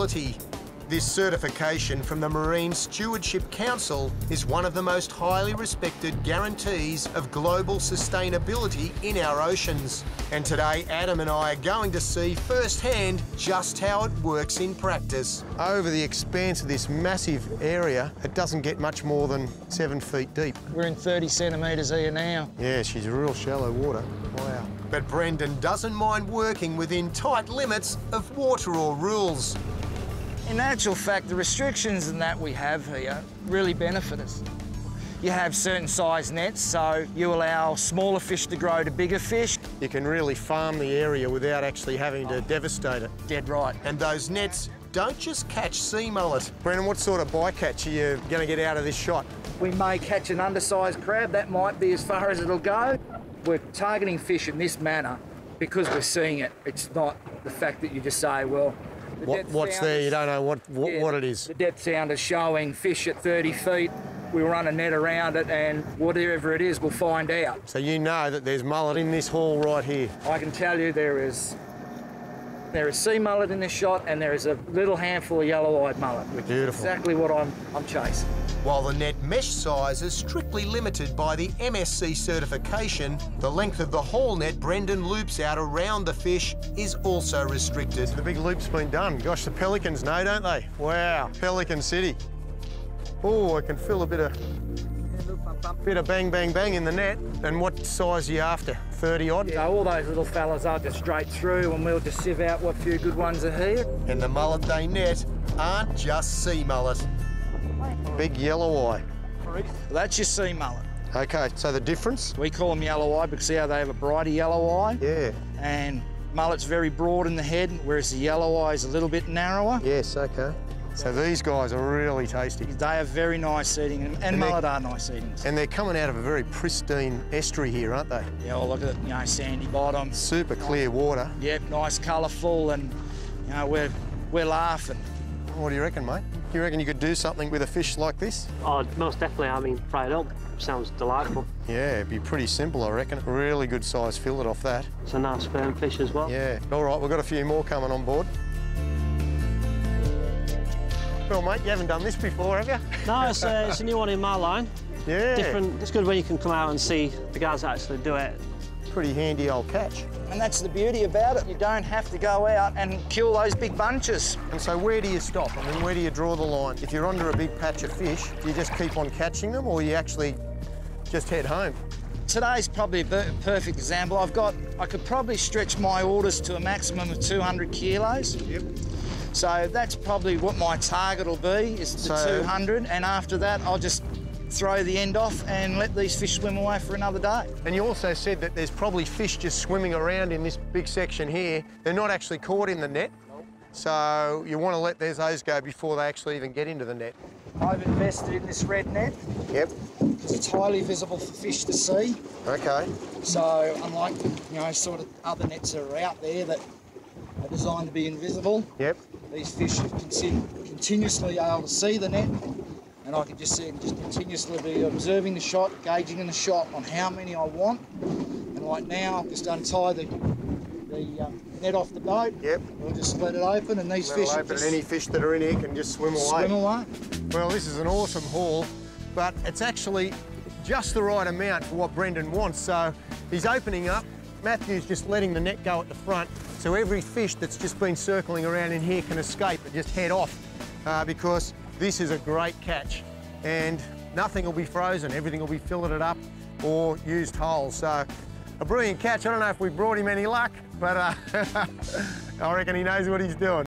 This certification from the Marine Stewardship Council is one of the most highly respected guarantees of global sustainability in our oceans. And today, Adam and I are going to see firsthand just how it works in practice. Over the expanse of this massive area, it doesn't get much more than seven feet deep. We're in 30 centimetres here now. Yeah, she's real shallow water. Wow. But Brendan doesn't mind working within tight limits of water or rules. In actual fact, the restrictions in that we have here really benefit us. You have certain size nets, so you allow smaller fish to grow to bigger fish. You can really farm the area without actually having to devastate it. Dead right. And those nets don't just catch sea mullet. Brendan, what sort of bycatch are you going to get out of this shot? We may catch an undersized crab, that might be as far as it'll go. We're targeting fish in this manner because we're seeing it. It's not the fact that you just say, well, the What, what's there? is- You don't know what, what, Yeah, what it is. The depth sound is showing fish at 30 feet. We run a net around it and whatever it is, we'll find out. So you know that there's mullet in this haul right here. I can tell you there is there is sea mullet in this shot and there is a little handful of yellow-eyed mullet, which Beautiful. is exactly what I'm, I'm chasing. While the net mesh size is strictly limited by the MSC certification, the length of the haul net Brendan loops out around the fish is also restricted. The big loop's been done. Gosh, the pelicans know, don't they? Wow, Pelican City. Oh, I can feel a bit of bit of bang, bang, bang in the net. And what size are you after? 30 odd? So all those little fellas are just straight through and we'll just sieve out what few good ones are here. And the mullet they net aren't just sea mullet. Big yellow eye. That's your sea mullet. Okay, so the difference? We call them yellow eye because see how they have a brighter yellow eye? Yeah. And mullet's very broad in the head, whereas the yellow eye is a little bit narrower. Yes, okay. So these guys are really tasty. They are very nice eating, and, and And mullet are nice eating. And they're coming out of a very pristine estuary here, aren't they? Yeah, well, look at it, you know, sandy bottom. Super clear water. Yep, nice, colourful, and you know, we're we're laughing. What do you reckon, mate? Do you reckon you could do something with a fish like this? Oh, most definitely. I mean, fry it up. Sounds delightful. Yeah, it'd be pretty simple, I reckon. Really good size fillet off that. It's a nice firm fish as well. Yeah. All right, we've got a few more coming on board. Well, mate, you haven't done this before, have you? No, it's, uh, it's a new one in my line. Yeah. Different. It's good when you can come out and see the guys actually do it. Pretty handy old catch. And that's the beauty about it. You don't have to go out and kill those big bunches. And so where do you stop? I mean, where do you draw the line? If you're under a big patch of fish, do you just keep on catching them or you actually just head home? Today's probably a perfect example. I've got, I could probably stretch my orders to a maximum of 200 kilos. Yep. So that's probably what my target will be, is the So- 200. And after that, I'll just throw the end off and let these fish swim away for another day. And you also said that there's probably fish just swimming around in this big section here. They're not actually caught in the net. So you want to let those those go before they actually even get into the net. I've invested in this red net Yep. because it's highly visible for fish to see. Okay. So unlike, you know, sort of other nets that are out there that are designed to be invisible, Yep. these fish are conti- continuously able to see the net and I can just see just continuously be observing the shot, gauging in the shot on how many I want. And right now, I've just untie the, the um, net off the boat. Yep. We'll just split it open and these fish open just any fish that are in here can just swim away. swim away. Well, this is an awesome haul, but it's actually just the right amount for what Brendan wants. So he's opening up. Matthew's just letting the net go at the front, so every fish that's just been circling around in here can escape and just head off, uh, because this is a great catch, and nothing will be frozen. Everything will be filleted up or used whole. So a brilliant catch. I don't know if we brought him any luck, but uh, I reckon he knows what he's doing.